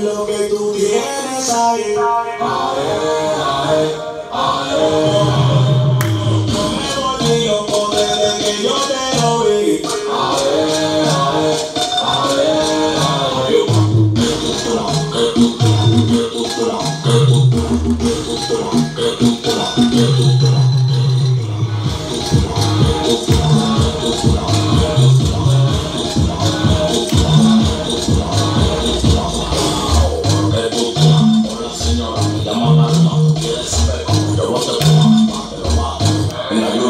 लोगे तू घेर सारे। आए आए आए। Thank you. en la.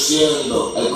produciendo el